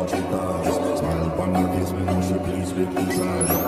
Smile, plus tard. Mal pas me caisse, please with je.